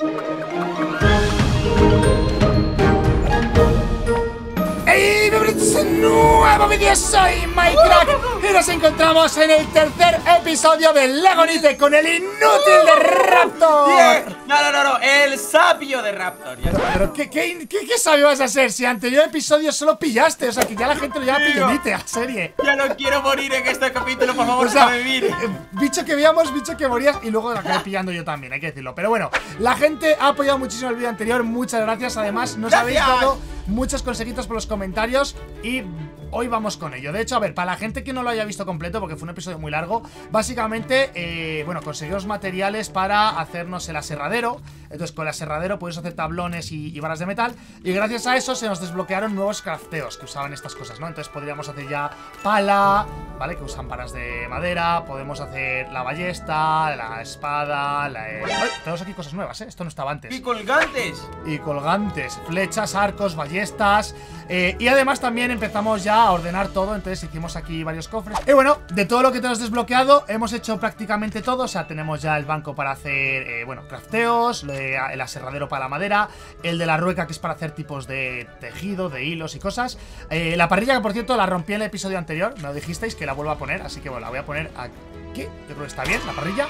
¡Hey! ¡Bienvenidos a un nuevo vídeo! Soy Minecraft y nos encontramos en el tercer episodio de Lagonite con el inútil de Raptor. Bien. No, no, no, no, el sabio de Raptor. Ya. Pero ¿qué, qué, qué, qué sabio vas a ser? Si anterior episodio solo pillaste, o sea que ya la gente lo llama Tío. pillonite a serie. Ya no quiero morir en este capítulo, por favor, O sea, vivir. eh, bicho que veíamos, bicho que morías y luego la acabé pillando yo también, hay que decirlo. Pero bueno, la gente ha apoyado muchísimo el vídeo anterior, muchas gracias. Además, nos habéis Gracias. dado muchos consejitos por los comentarios y hoy vamos con ello. De hecho, a ver, para la gente que no lo haya visto completo, porque fue un episodio muy largo, básicamente, eh, bueno, conseguimos materiales para hacernos el aserradero. Entonces, con el aserradero puedes hacer tablones y, y varas de metal. Y gracias a eso se nos desbloquearon nuevos crafteos que usaban estas cosas, ¿no? Entonces podríamos hacer ya pala, ¿vale? Que usan varas de madera. Podemos hacer la ballesta, la espada, la... eh, ¡Ay! tenemos aquí cosas nuevas, ¿eh? Esto no estaba antes ¡Y colgantes! y colgantes, flechas, arcos, ballestas. eh, y además también empezamos ya a ordenar todo. Entonces hicimos aquí varios cofres. Y bueno, de todo lo que tenemos desbloqueado, hemos hecho prácticamente todo. O sea, tenemos ya el banco para hacer, eh, bueno, crafteos, el aserradero para la madera, el de la rueca que es para hacer tipos de tejido, de hilos y cosas. eh, la parrilla que por cierto la rompí en el episodio anterior, me lo dijisteis que la vuelvo a poner. Así que bueno, la voy a poner aquí. Yo creo que está bien, la parrilla.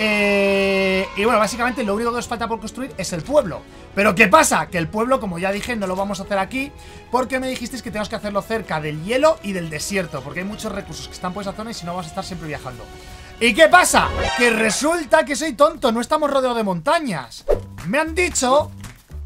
Eh, y bueno, básicamente lo único que nos falta por construir es el pueblo. Pero ¿qué pasa? Que el pueblo, como ya dije, no lo vamos a hacer aquí porque me dijisteis que tenemos que hacerlo cerca del hielo y del desierto, porque hay muchos recursos que están por esa zona y si no vamos a estar siempre viajando. ¿Y qué pasa? Que resulta que soy tonto, no estamos rodeados de montañas. Me han dicho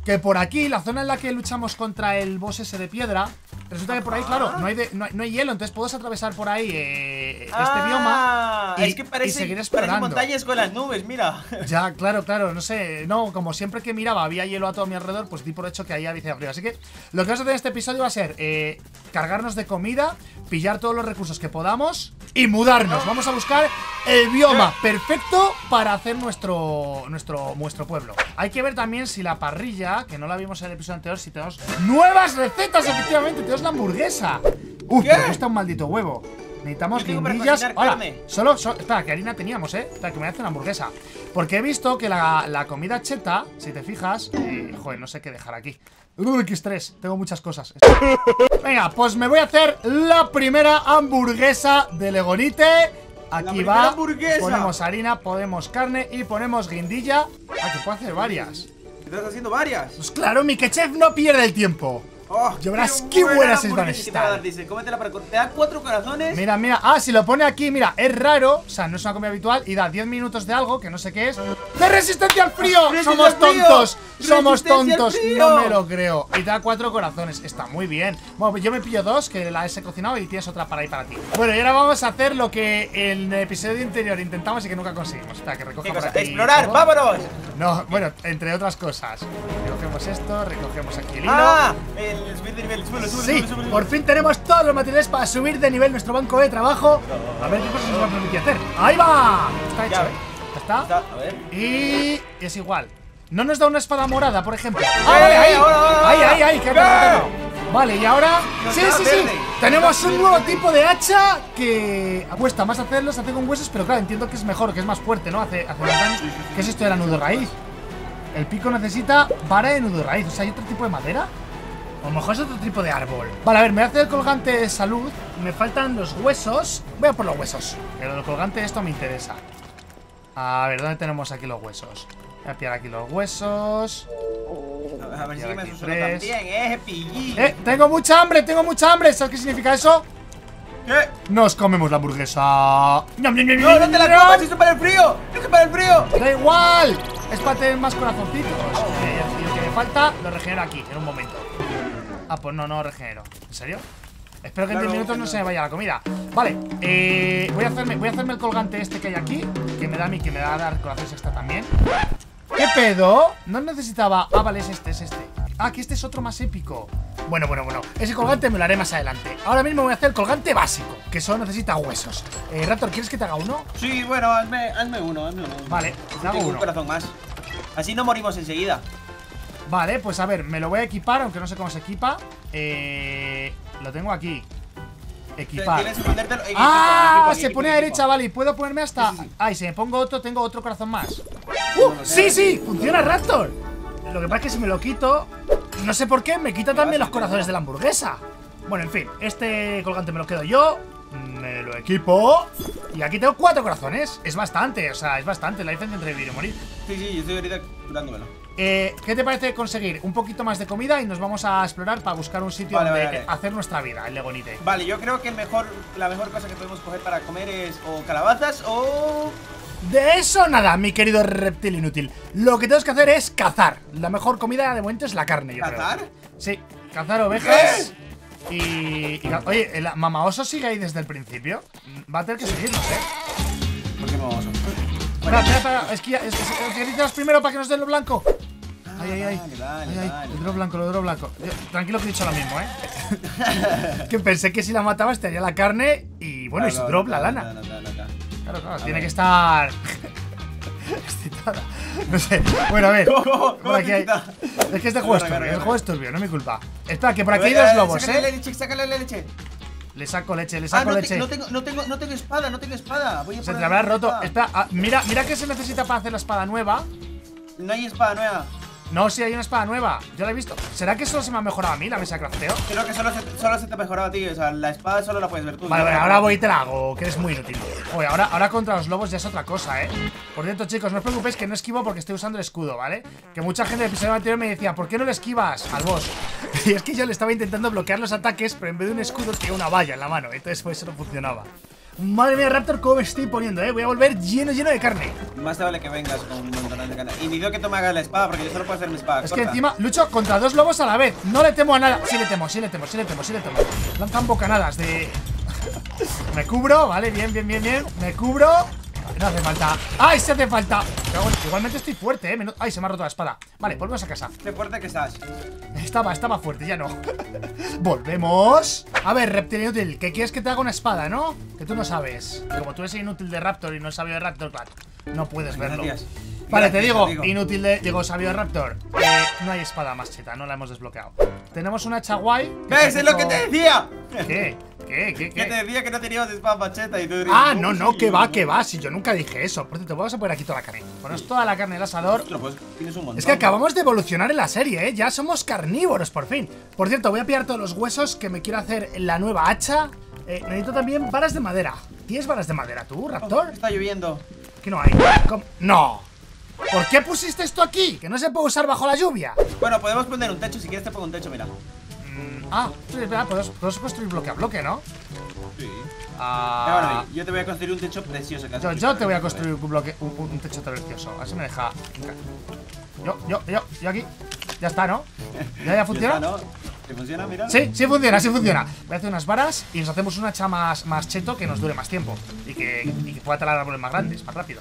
que por aquí, la zona en la que luchamos contra el boss ese de piedra, resulta que por ahí, claro, no hay, de- no hay, no hay hielo, entonces puedes atravesar por ahí eh, este Ah, bioma y- es que y parece, seguir parece explorando. montañas con las nubes, mira. Ya, claro, claro, no sé, no, como siempre que miraba había hielo a todo mi alrededor, pues di por hecho que ahí había frío. Así que lo que vamos a hacer en este episodio va a ser eh, cargarnos de comida, pillar todos los recursos que podamos y mudarnos. Vamos a buscar el bioma perfecto para hacer nuestro, nuestro, nuestro pueblo. Hay que ver también si la parrilla, que no la vimos en el episodio anterior, si tenemos nuevas recetas, efectivamente, tenemos la hamburguesa. Uf, ¿Qué? me gusta un maldito huevo. Necesitamos guindillas. Hola. Solo, so- espera, que harina teníamos, ¿eh? Espera, que me hacer una hamburguesa. Porque he visto que la, la comida cheta, si te fijas, eh, joder, no sé qué dejar aquí. Uy, qué estrés, tengo muchas cosas. Venga, pues me voy a hacer la primera hamburguesa de Legonite. Aquí va. Ponemos harina, ponemos carne y ponemos guindilla. Ah, que puedo hacer varias. Estás haciendo varias. Pues claro, mi chef no pierde el tiempo. Oh, verás qué qué buena buenas van a estar. Dice, cómetela para. Te da cuatro corazones. Mira, mira. Ah, si lo pone aquí, mira, es raro. O sea, no es una comida habitual. Y da 10 minutos de algo que no sé qué es. ¡De resistencia al frío! ¡Resistencia ¡Somos al frío! ¡Somos ¡Resistencia al tontos! No me lo creo. Y te da cuatro corazones. Está muy bien. Bueno, pues yo me pillo dos, que la he cocinado y tienes otra para ahí para ti. Bueno, y ahora vamos a hacer lo que en el episodio anterior intentamos y que nunca conseguimos. Espera, que recoja ¡Explorar! ¡Vámonos! No, bueno, entre otras cosas. Recogemos esto, recogemos aquí el hilo. ¡Ah! El subir de nivel, súbelo, súbelo, Sí, por fin tenemos todos los materiales para subir de nivel nuestro banco de trabajo. A ver qué cosas nos va a permitir hacer. ¡Ahí va! Está hecho. ¿eh? Ya está. Está, a ver. Y es igual. No nos da una espada morada, por ejemplo. ¡Ah, Eh, vale! ¡Ahí! ahora, ahora, ¡Ahí, ahora. ahí, ahí! ¡Qué ¡Eh! Vale, y ahora. Sí, sí, sí. Tenemos un nuevo tipo de hacha que cuesta más hacerlo, se hace con huesos, pero claro, entiendo que es mejor, que es más fuerte, ¿no? Hace, hace más daño. ¿Qué es esto de la nudo raíz? El pico necesita vara de nudo raíz. O sea, ¿hay otro tipo de madera? O a lo mejor es otro tipo de árbol. Vale, a ver, me a hacer el colgante de salud. Me faltan los huesos. Voy a por los huesos. Pero el colgante de esto me interesa. A ver, ¿dónde tenemos aquí los huesos? Voy a pillar aquí los huesos. A ver si me también, eh, pillín. ¡Eh! ¡Tengo mucha hambre! ¡Tengo mucha hambre! ¿Sabes qué significa eso? ¿Qué? Nos comemos la hamburguesa. ¡Ñam, ñam, ñam, ¡No, no ñam, te la comas! ¡Eso para el frío! ¡Eso para el frío! ¡Da igual! Es para tener más corazoncitos. Eh, lo que me falta lo regenero aquí, en un momento. Ah, pues no, no regenero. ¿En serio? Espero que en Claro, 10 minutos no no. se me vaya la comida. Vale, eh, voy, a hacerme, voy a hacerme el colgante este que hay aquí. Que me da a mí, que me da a dar corazones extra también. ¿Qué pedo? No necesitaba. Ah, vale, es este, es este. Ah, que este es otro más épico. Bueno, bueno, bueno. Ese colgante me lo haré más adelante. Ahora mismo voy a hacer el colgante básico, que solo necesita huesos. Eh, Raptor, ¿quieres que te haga uno? Sí, bueno, hazme, hazme uno, hazme uno. Vale, te hago Tengo un corazón más. Así no morimos enseguida. Vale, pues a ver, me lo voy a equipar, aunque no sé cómo se equipa. Eh, lo tengo aquí. Equipar. ¡Ah! Se pone a derecha, vale. Y puedo ponerme hasta. Ay, si me pongo otro, tengo otro corazón más. ¡Uh! ¡Sí, sí! ¡Funciona Raptor! Lo que pasa es que si me lo quito, no sé por qué, me quita también los corazones de la hamburguesa. Bueno, en fin, este colgante me lo quedo yo. Me lo equipo. Y aquí tengo cuatro corazones. Es bastante, o sea, es bastante la diferencia entre vivir y morir. Sí, sí, yo estoy ahorita curándomelo. Eh, ¿Qué te parece conseguir un poquito más de comida y nos vamos a explorar para buscar un sitio Vale, donde vale, vale. hacer nuestra vida, el Legonite? Vale, yo creo que el mejor, la mejor cosa que podemos coger para comer es o calabazas o... De eso nada, mi querido reptil inútil. Lo que tenemos que hacer es cazar. La mejor comida de momento es la carne, yo ¿Cazar? creo. Sí, cazar ovejas. Y, y Oye, ¿el mama oso sigue ahí desde el principio? Va a tener que seguirnos, ¿eh? ¿Por qué vamos Espera, espera, espera. Es que, ya- es que, es que primero para que nos den lo blanco. Ay, ay, ay. Dale, dale, Ay, el drop blanco, drop blanco. Yo- tranquilo que he dicho lo mismo, ¿eh? que pensé que si la matabas te haría la carne y bueno, y su drop, la lana. Claro, claro, tiene que estar. excitada. No sé. Bueno, a ver. ¿Cómo, cómo, Por aquí hay-? Es que este juego es turbio. El juego es turbio, no es mi culpa. Espera, que por aquí hay dos lobos, sácale ¿eh? leche, sácale la leche. Le saco leche, le Ah, saco te- leche. no tengo, no, tengo, no tengo espada, no tengo espada. Voy a Se te habrá roto. espada. Espera, ah, mira, mira qué se necesita para hacer la espada nueva. No hay espada nueva. No, sí, hay una espada nueva. Yo la he visto. ¿Será que solo se me ha mejorado a mí la mesa de crafteo? Creo que solo se, solo se te ha mejorado a ti. O sea, la espada solo la puedes ver tú. Vale, vale, ahora voy y te la hago, que eres muy inútil. Oye, ahora, ahora contra los lobos ya es otra cosa, ¿eh? Por cierto, chicos, no os preocupéis que no esquivo porque estoy usando el escudo, ¿vale? Que mucha gente del episodio anterior me decía, ¿por qué no le esquivas al boss? Y es que yo le estaba intentando bloquear los ataques, pero en vez de un escudo tenía una valla en la mano, entonces pues eso no funcionaba. Madre mía, Raptor, cómo me estoy poniendo, ¿eh? Voy a volver lleno, lleno de carne. Más te vale que vengas con un montón de carne. Y ni digo que hagas la espada porque yo solo puedo hacer mi espada. Es que encima lucho contra dos lobos a la vez. No le temo a nada. Sí le temo, sí le temo, sí le temo, sí le temo. Lanzan bocanadas de. me cubro, vale, bien, bien, bien, bien. Me cubro. No hace falta. ¡Ay, se hace falta! Pero bueno, igualmente estoy fuerte, eh. ¡Ay, se me ha roto la espada! Vale, volvemos a casa. Qué fuerte que estás. Estaba, estaba fuerte, ya no. Volvemos. A ver, reptil inútil, que quieres que te haga una espada, ¿no? Que tú no sabes. Como tú eres inútil de Raptor y no sabio de Raptor, claro, no puedes verlo. Vale, te digo, inútil de. Digo, sabio de Raptor. eh, no hay espada más cheta, no la hemos desbloqueado. Tenemos una chaguay. que ¿Ves? Es lo que te decía. ¿Qué? ¿Qué? ¿Qué? Que te decía que no teníamos espada macheta y tú Ah, no, no, que va, que va. Si yo nunca dije eso. Por cierto, vamos a poner aquí toda la carne. Ponemos toda la carne del asador. Ostras, pues tienes un montón. Es que acabamos de evolucionar en la serie, ¿eh? Ya somos carnívoros, por fin. Por cierto, voy a pillar todos los huesos que me quiero hacer la nueva hacha. Eh, necesito también varas de madera. ¿Tienes varas de madera tú, Raptor? Está lloviendo. ¿Qué no hay? ¿Cómo? ¡No! ¿Por qué pusiste esto aquí? Que no se puede usar bajo la lluvia. Bueno, podemos poner un techo. Si quieres, te pongo un techo, mira. Ah, sí, espera, podemos, construir bloque a bloque, ¿no? Sí. Ah, yo te voy a construir un techo precioso. que yo, yo te voy a construir un bloque, un, un techo precioso. Así me deja. Yo, yo, yo, yo aquí. Ya está, ¿no? ¿Ya, ya funciona? Ya está, ¿no? ¿Te funciona? Mira. Sí, sí funciona, sí funciona. Voy a hacer unas varas y nos hacemos una hacha más, más cheto que nos dure más tiempo. Y que, y que pueda talar árboles más grandes, más rápido.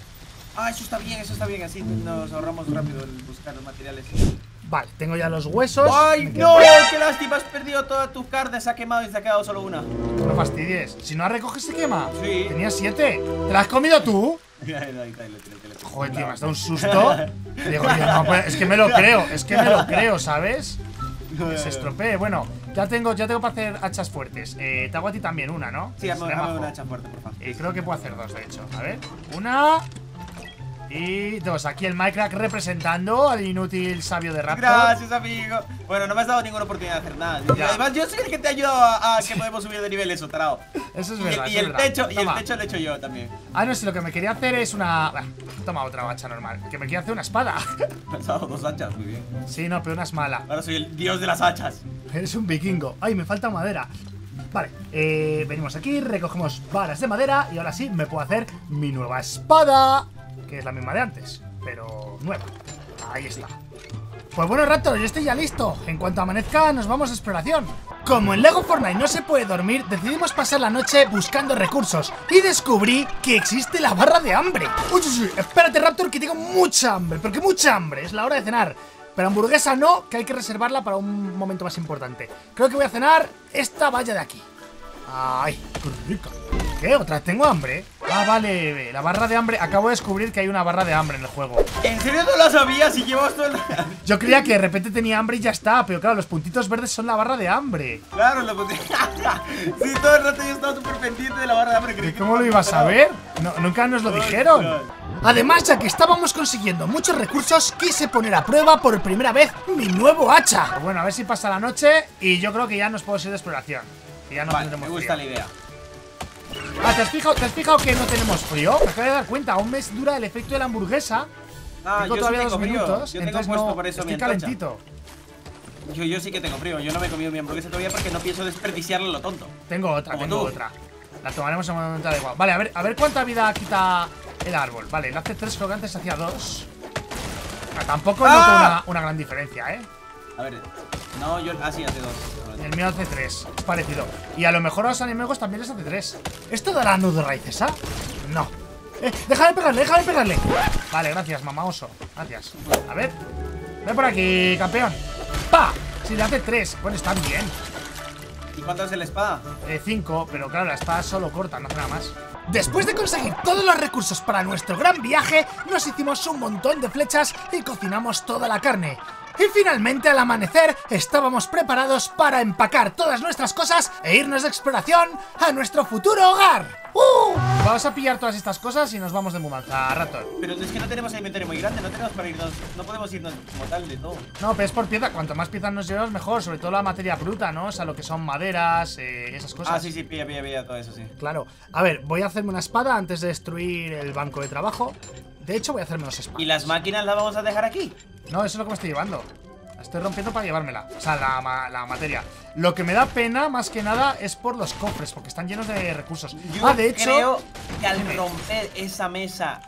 Ah, eso está bien, eso está bien. Así nos ahorramos rápido el buscar los materiales. Vale, tengo ya los huesos. ¡Ay, no! ¡Qué lástima! Has perdido toda tu carne. Se ha quemado y se ha quedado solo una. No fastidies. Si no la recoges, se quema. Sí. Tenía siete. ¿Te la has comido tú? Joder, tío, me has dado un susto. Digo, tío, no, pues, es que me lo creo, es que me lo creo, ¿sabes? Que se estropee. Bueno, ya tengo, ya tengo para hacer hachas fuertes. Eh, te hago a ti también una, ¿no? Sí, hazme una hacha fuerte, por favor. Eh, creo que puedo hacer dos, de hecho. A ver, una y dos. Aquí el Minecraft representando al inútil sabio de Raptor. Gracias, amigo. Bueno, no me has dado ninguna oportunidad de hacer nada. Ya. además, yo soy el que te ayuda a, a que podemos subir de nivel eso, tarao. Eso es verdad. y el verdad. techo, y el techo lo he hecho yo también. Ah, no, si lo que me quería hacer es una. Bah, toma otra hacha normal. Que me quería hacer una espada. Me has dado dos hachas, muy bien. sí, no, pero una es mala. Ahora soy el dios de las hachas. Eres un vikingo. Ay, me falta madera. Vale, eh, venimos aquí, recogemos varas de madera y ahora sí me puedo hacer mi nueva espada, que es la misma de antes, pero nueva. Ahí está. Pues bueno, Raptor, yo estoy ya listo. En cuanto amanezca, nos vamos a exploración. Como en Lego Fortnite no se puede dormir, decidimos pasar la noche buscando recursos y descubrí que existe la barra de hambre. Uy, uy, uy, espérate, Raptor, que tengo mucha hambre, porque mucha hambre, es la hora de cenar. Pero hamburguesa no, que hay que reservarla para un momento más importante. Creo que voy a cenar esta valla de aquí. ¡Ay, qué rica! ¿Qué? ¿Otra vez tengo hambre? Ah, vale, la barra de hambre. Acabo de descubrir que hay una barra de hambre en el juego. ¿En serio no lo sabías si llevas todo el... Yo creía que de repente tenía hambre y ya está Pero claro, los puntitos verdes son la barra de hambre. Claro, lo puse Sí, todo el rato yo estaba súper pendiente de la barra de hambre que ¿Cómo lo ibas a ver? No, nunca nos lo dijeron. Además, ya que estábamos consiguiendo muchos recursos Quise poner a prueba por primera vez mi nuevo hacha. Bueno, a ver si pasa la noche Y yo creo que ya nos podemos ir de exploración. Y ya no Vale, me gusta la idea Ah, ¿te has, fijado, ¿te has fijado que no tenemos frío? Me acabo de dar cuenta, aún me dura el efecto de la hamburguesa Ah, Tengo yo todavía sí dos frío. minutos Yo tengo Entonces puesto no, por eso mi estoy calentito Yo, yo sí que tengo frío, yo no me he comido mi hamburguesa todavía porque no pienso desperdiciarla lo tonto. Tengo otra, Como tengo tú. otra La tomaremos en un momento adecuado Vale, a ver, a ver cuánta vida quita el árbol Vale, le hace 3 creo que antes hacía 2 Tampoco ¡Ah! noto una, una gran diferencia, ¿eh? A ver, no, yo. Ah, sí, hace dos. El mío hace 3, es parecido. Y a lo mejor a los enemigos también les hace 3. ¿Esto dará nudo raíces, ah? No. Eh, deja de pegarle, deja de pegarle. Vale, gracias, mamá oso. Gracias. A ver. Ven por aquí, campeón. ¡Pa! Si le hace 3. Bueno, están bien. ¿Y cuánto hace la espada? 5, pero claro, la espada solo corta, no hace nada más. Después de conseguir todos los recursos para nuestro gran viaje, nos hicimos un montón de flechas y cocinamos toda la carne. Y finalmente al amanecer estábamos preparados para empacar todas nuestras cosas e irnos de exploración a nuestro futuro hogar. ¡Uh! Vamos a pillar todas estas cosas y nos vamos de mudanza, Raptor. Pero es que no tenemos el inventario muy grande, no tenemos para irnos. No podemos irnos como tal de todo. No, pero es por pieza. Cuanto más piezas nos llevemos, mejor. Sobre todo la materia bruta, ¿no? O sea, lo que son maderas, eh, esas cosas. Ah, sí, sí, pilla, pilla, pilla, todo eso, sí. Claro. A ver, voy a hacerme una espada antes de destruir el banco de trabajo. De hecho, voy a hacerme dos espadas. ¿Y las máquinas las vamos a dejar aquí? No, eso es lo que me estoy llevando. La estoy rompiendo para llevármela. O sea, la, ma- la materia. Lo que me da pena, más que nada, es por los cofres, porque están llenos de recursos. Yo ah, de hecho. creo que al romper esa mesa,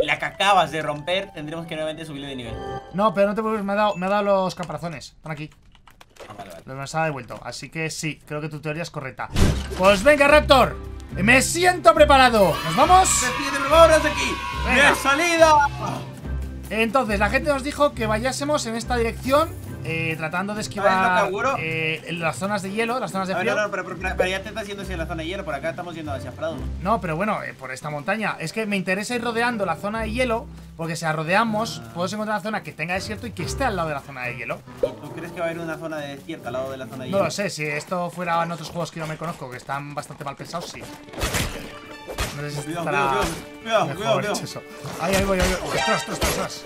la que acabas de romper, tendremos que nuevamente subirle de nivel. No, pero no te preocupes, me ha dado, me ha dado los caparazones. Están aquí. Ah, vale, vale. Los ha devuelto. Así que sí, creo que tu teoría es correcta. Pues venga, Raptor. Me siento preparado. ¿Nos vamos? ¡Despídete, vámonos de aquí! Venga. ¡De salida! Entonces, la gente nos dijo que vayásemos en esta dirección, eh, tratando de ¿Sabes esquivar eh, las zonas de hielo, las zonas de frío. no, no, pero, pero- pero ya te estás yendo hacia la zona de hielo, por acá estamos yendo hacia Prado. No, pero bueno, eh, por esta montaña. Es que me interesa ir rodeando la zona de hielo, porque si la rodeamos, podemos encontrar una zona que tenga desierto y que esté al lado de la zona de hielo. ¿Tú crees que va a haber una zona de desierta al lado de la zona de No hielo? lo sé, si esto fuera en otros juegos que yo no me conozco, que están bastante mal pensados, sí. No sé si Cuidado, estará cuidado, cuidado, mejor cuidado, cuidado. eso. Ahí, ahí voy, ahí voy. Ostras, ostras, ostras.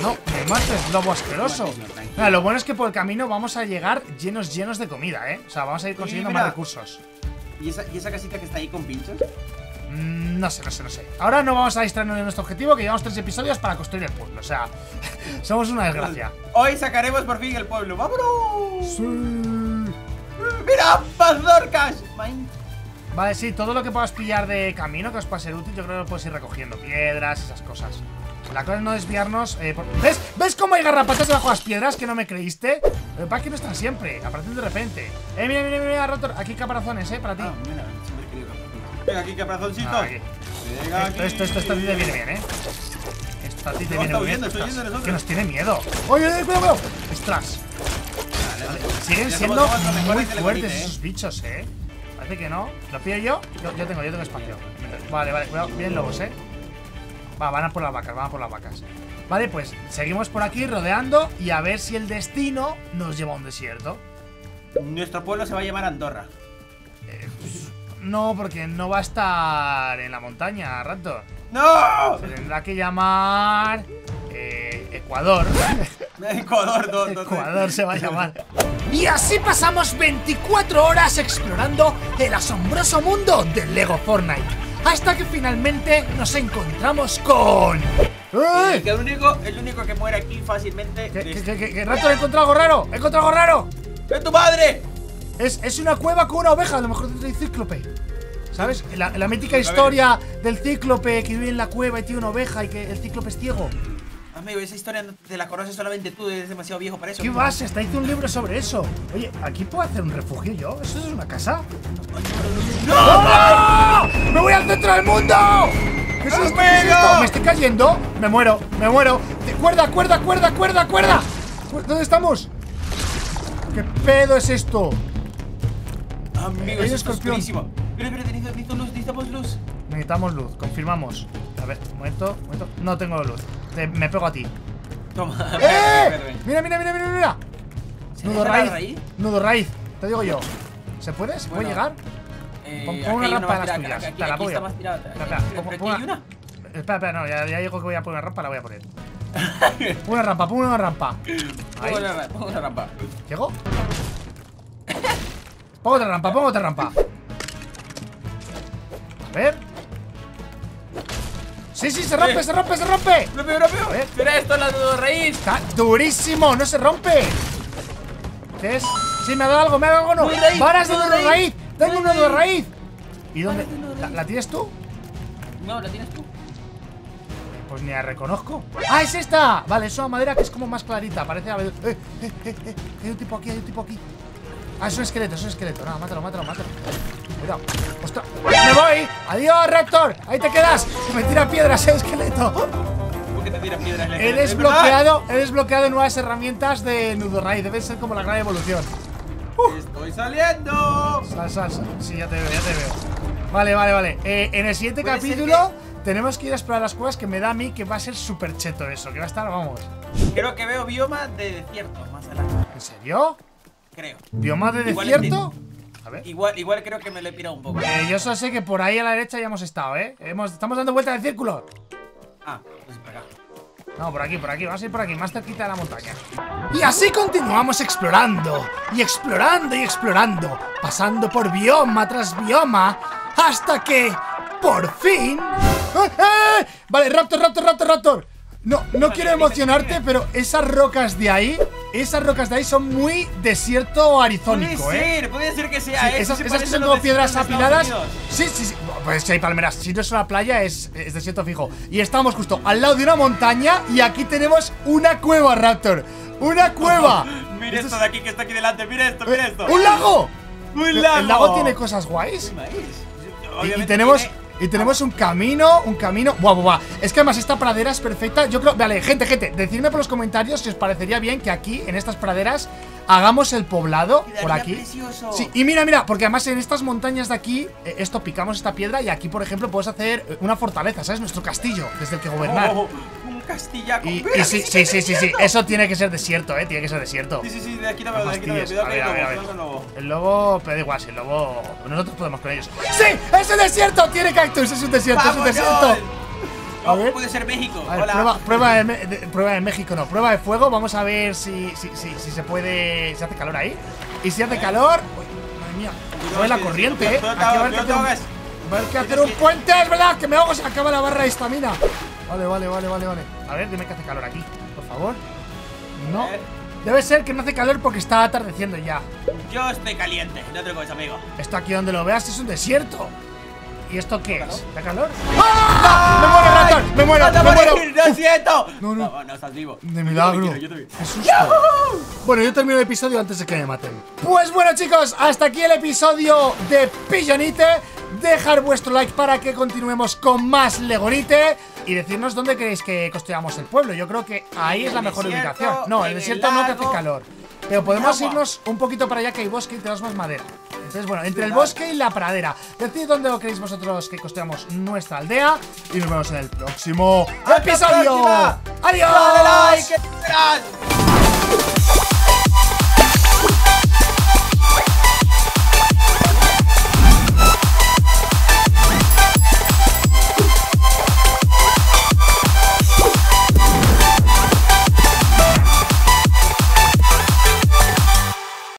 No, me mates, lobo asqueroso. Mira, lo bueno es que por el camino vamos a llegar llenos, llenos de comida, ¿eh? O sea, vamos a ir consiguiendo mira. más recursos. ¿Y esa, ¿Y esa casita que está ahí con pinchos? Mm, no sé, no sé, no sé. Ahora no vamos a distraernos de nuestro objetivo, que llevamos tres episodios para construir el pueblo. O sea, somos una desgracia. Hoy sacaremos por fin el pueblo. ¡Vámonos! Sí. ¡Mira! ¡Mazorcas! Vale, sí, todo lo que puedas pillar de camino que os pueda ser útil, yo creo que lo puedes ir recogiendo. Piedras, esas cosas. La cosa es no desviarnos. eh, por- ¿Ves? ¿Ves cómo hay garrapatas debajo de las piedras que no me creíste? Pasa es que no están siempre, aparecen de repente. Eh, mira, mira, mira, Rotor, aquí hay caparazones, eh, para ti. Ah, mira, siempre querido. Venga, aquí, caparazoncito. Ah, aquí. Venga, Esto, esto, esto, esto a ti te viene bien, eh. Esto a ti te No, viene muy bien. de nosotros. que nos tiene miedo. Oye, oye, cuidado, cuidado. Ostras. Siguen Ya siendo somos- somos los muy fuertes Bonite, ¿eh? esos bichos, eh. Parece que no. ¿Lo pillo yo? yo? Yo tengo, yo tengo espacio. Vale, vale, cuidado, bien lobos, eh. Va, van a por las vacas, van a por las vacas. Vale, pues seguimos por aquí rodeando y a ver si el destino nos lleva a un desierto. Nuestro pueblo se va a llamar Andorra. Eh, pues, no, porque no va a estar en la montaña, Raptor. ¡No! Se tendrá que llamar. eh, Ecuador. Ecuador, do- do- Ecuador se va a llamar. Y así pasamos 24 horas explorando el asombroso mundo del Lego Fortnite. Hasta que finalmente nos encontramos con. El, ¡Eh! que único, el único que muere aquí fácilmente ¿Qué, es, qué, qué- qué rato he encontrado algo raro? ¡He encontrado algo raro! ¡Es tu madre! Es, es una cueva con una oveja, a lo mejor del cíclope. ¿Sabes? La, la mítica historia del cíclope que vive en la cueva y tiene una oveja y que el cíclope es ciego. Amigo, esa historia te la conoces solamente tú, eres demasiado viejo para eso. ¿Qué vas? Está hizo un libro sobre eso. Oye, ¿aquí puedo hacer un refugio yo? ¿Eso es una casa? ¡No! ¡Me voy al centro del mundo! ¿Qué es esto? ¿Qué es. ¿Me estoy cayendo? Me muero, me muero. ¡Cuerda, cuerda, cuerda, cuerda, cuerda! Cu- ¿Dónde estamos? ¿Qué pedo es esto? Amigo, está escorpión. Espera, espera, necesito, luz, necesitamos luz. Necesitamos luz, confirmamos. A ver, un momento, un momento. No tengo luz. Te- me pego a ti. Toma, ¡Eh! Mira, mira, mira, mira, mira. ¿Se Nudo raíz. raíz? Nudo raíz. Te digo yo. ¿Se puede? ¿Se puede llegar? Eh, Pon- una rampa de las tuyas. Aquí, aquí voy tirada. Espera, una. Espera, espera, no, ya, ya digo que voy a poner rampa, la voy a poner. Pon una rampa, pon una rampa. Pongo una, pongo una rampa. ¿Llego? Pongo otra rampa, pongo otra rampa. A ver. Sí, sí, se rompe, se rompe, se rompe. ¡Rápido, rápido! A ver. Espera, esto es la nudo raíz. Está durísimo, no se rompe. ¿Qué es? Sí, me ha dado algo, me ha dado algo, no. Raíz, Varas de raíz. Tengo un nudo nudo raíz. ¿Y dónde? De ¿La, la tienes tú? No, la tienes tú. Pues ni la reconozco. ¡Ah, es esta! Vale, es una madera que es como más clarita. Parece abedul- eh, eh, eh, eh, Hay un tipo aquí, hay un tipo aquí. Ah, es un esqueleto, es un esqueleto. No, mátalo, mátalo, mátalo. Cuidado. ¡Ostras! ¡Me voy! ¡Adiós, Raptor! ¡Ahí te quedas! ¡Me tira piedras el esqueleto! ¿Por qué te tiras piedras? He desbloqueado, he desbloqueado nuevas herramientas de Nudo Raid. Debe ser como la gran evolución. ¡Estoy saliendo! Sal, sal, sal. Sí, ya te veo, ya te veo. Vale, vale, vale. Eh, en el siguiente capítulo tenemos que ir a explorar las cuevas que me da a mí que va a ser súper cheto eso. Que va a estar, vamos. Creo que veo bioma de desierto más adelante. ¿En serio? Creo. ¿Bioma de Igual desierto? A ver. Igual, igual creo que me lo he pirado un poco. Eh, yo solo sé que por ahí a la derecha ya hemos estado, ¿eh? Hemos, estamos dando vueltas en círculo. Ah, pues para acá. No, por aquí, por aquí, vamos a ir por aquí, más cerquita de la montaña. Y así continuamos explorando, y explorando y explorando, pasando por bioma tras bioma, hasta que, por fin... ¡Eh, eh! Vale, Raptor, Raptor, Raptor, Raptor. No, no quiero emocionarte, pero esas rocas de ahí, esas rocas de ahí son muy desierto arizónico, puede ¿eh? ser, puede ser que Sí, sea, ¿eh? esas, Sí se esas que son como piedras apiladas. Sí, sí, sí. Pues si hay palmeras. Si no es una playa, es, es desierto fijo. Y estamos justo al lado de una montaña. Y aquí tenemos una cueva, Raptor. ¡Una cueva! Mira Esto esto es- de aquí que está aquí delante, mira esto, mira esto. ¡Un lago! ¡Un lago! ¿El lago tiene cosas guays? Y, tenemos. tiene- Y tenemos un camino, un camino. Buah, buah, buah. Es que además esta pradera es perfecta. Yo creo. Vale, gente, gente, decidme por los comentarios si os parecería bien que aquí, en estas praderas, hagamos el poblado por aquí. precioso. Sí, y mira, mira, porque además en estas montañas de aquí, eh, esto picamos esta piedra y aquí, por ejemplo, puedes hacer eh, una fortaleza, ¿sabes? Nuestro castillo, desde el que gobernar. Oh, castillaco. Y, y sí, sí, sí, sí, sí, eso tiene que ser desierto, eh, tiene que ser desierto. Sí, sí, sí, de aquí no veo, de aquí no veo. Cuidado que hay lobos. El lobo, pero da igual, si el lobo. Nosotros podemos con ellos. ¡Sí! ¡Es un desierto! ¡Tiene cactus! ¡Es un desierto! ¡Es un desierto! A ver. puede ser México. A ver, Hola. prueba, prueba, de, prueba de México, no, prueba de fuego. Vamos a ver si, si, si, si se puede. Si hace calor ahí. Y si hace calor. Uy, madre mía. Sube la corriente, eh. Aquí va a haber que hacer un- puente, es verdad, que me hago, se acaba la barra de estamina. Vale, vale, vale, vale, vale. A ver, dime que hace calor aquí, por favor. No. Ver. Debe ser que no hace calor porque está atardeciendo ya. Yo estoy caliente, no te cosa, amigo. Esto aquí donde lo veas es un desierto. ¿Y esto qué es? ¿Da calor? ¡Ah! ¡Me muero, Raptor! ¡Me muero! ¡Vas a ¡Me muero! ¡Lo siento! No, no. No, no estás vivo. De milagro. Bueno, yo termino el episodio antes de que me maten. Pues bueno, chicos, hasta aquí el episodio de Pillonite. Dejar vuestro like para que continuemos con más Legonite. Y decirnos dónde queréis que construyamos el pueblo. Yo creo que ahí es la mejor desierto, ubicación. No, el desierto no que hace calor. Pero podemos agua. irnos un poquito para allá que hay bosque y tenemos más madera. Entonces, bueno, entre el bosque y la pradera. Decid dónde lo queréis vosotros que construyamos nuestra aldea. Y nos vemos en el próximo ¡Hasta la episodio. ¡Adiós!